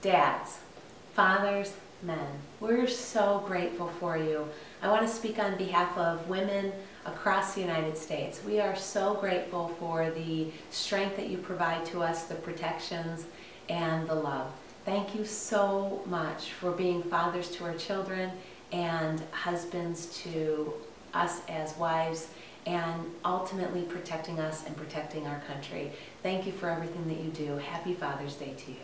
Dads, fathers, men, we're so grateful for you. I want to speak on behalf of women across the United States. We are so grateful for the strength that you provide to us, the protections, and the love. Thank you so much for being fathers to our children and husbands to us as wives and ultimately protecting us and protecting our country. Thank you for everything that you do. Happy Father's Day to you.